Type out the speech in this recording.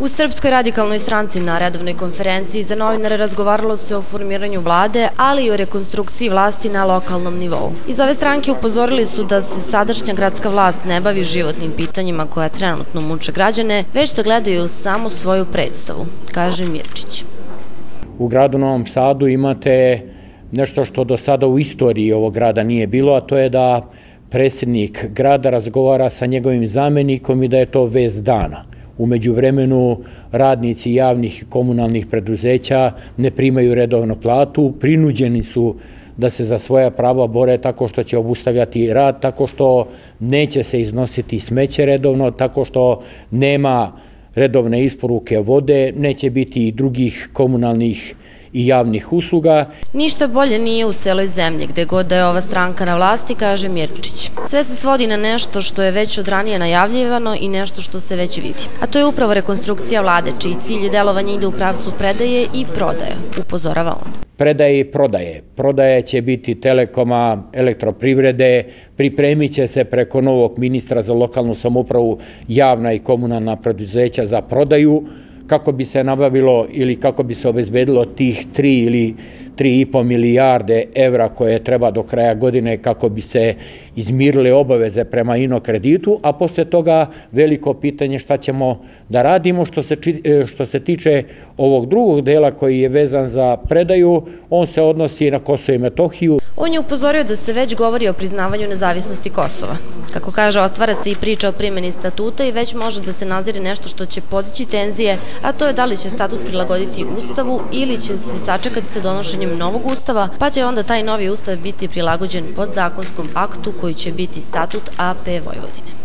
U Srpskoj radikalnoj stranci na redovnoj konferenciji za novinare razgovaralo se o formiranju vlade, ali i o rekonstrukciji vlasti na lokalnom nivou. Iz ove stranke upozorili su da se sadašnja gradska vlast ne bavi životnim pitanjima koja trenutno muče građane, već da gledaju samo svoju predstavu, kaže Mirčić. U gradu Novom Sadu imate nešto što do sada u istoriji ovog grada nije bilo, a to je da predsjednik grada razgovara sa njegovim zamenikom i da je to vez dana. Umeđu vremenu radnici javnih komunalnih preduzeća ne primaju redovno platu, prinuđeni su da se za svoja prava bore tako što će obustavljati rad, tako što neće se iznositi smeće redovno, tako što nema redovne isporuke vode, neće biti i drugih komunalnih i javnih usluga. Ništa bolje nije u celoj zemlji, gde god da je ova stranka na vlasti, kaže Mirčić. Sve se svodi na nešto što je već od ranije najavljivano i nešto što se već vidi. A to je upravo rekonstrukcija vlade, čiji cilj i delovanje ide u pravcu predaje i prodaje, upozorava on predaje i prodaje. Prodaje će biti Telekoma, elektroprivrede, pripremit će se preko novog ministra za lokalnu samupravu javna i komunalna preduzeća za prodaju, kako bi se nabavilo ili kako bi se obezbedilo tih 3 ili 3,5 milijarde evra koje treba do kraja godine kako bi se izmirile obaveze prema ino kreditu, a posle toga veliko pitanje šta ćemo da radimo što se, e, što se tiče ovog drugog dela koji je vezan za predaju, on se odnosi na Kosovo i Metohiju. On je upozorio da se već govori o priznavanju nezavisnosti Kosova. Kako kaže, otvara se i priča o primjeni statuta i već može da se nazire nešto što će podići tenzije, a to je da li će statut prilagoditi Ustavu ili će se sačekati sa donošenjem novog Ustava, pa će onda taj novi Ustav biti prilagođen pod zakonskom aktu koji će biti statut AP Vojvodine.